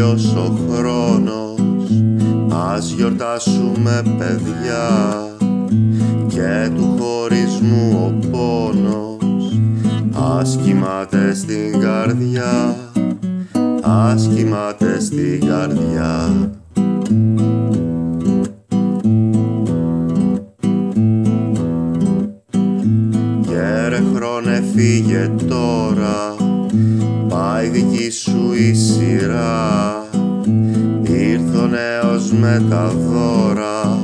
ο χρόνος. Ας γιορτάσουμε παιδιά Και του χωρισμού ο πόνος. Ας κοιμάται στην καρδιά Ας κοιμάται στην καρδιά. Και ρε φύγε τώρα πάει δική σου η σειρά. Ήρθε ο νέος με τα δώρα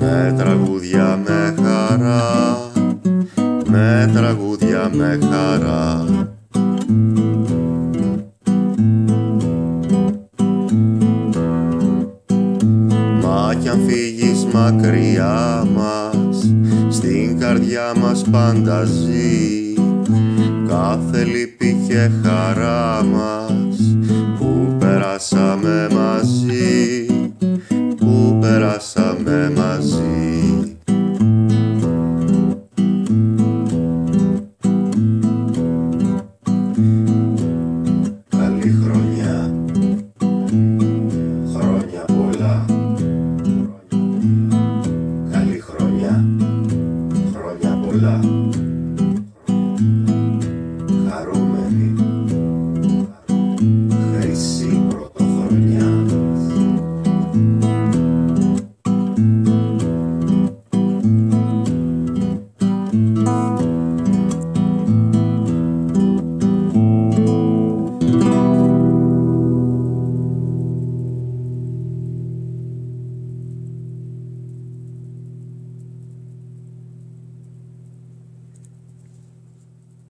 με τραγούδια με χαρά. Με τραγούδια με χαρά. Μα κι αν φύγεις μακριά μας στην καρδιά μας πάντα ζει. Κάθε λύπη και χαρά μας που πέρασαμε μαζί, που πέρασαμε μαζί. Καλή χρονιά, χρονιά πολλά. Καλή χρονιά, χρονιά πολλά.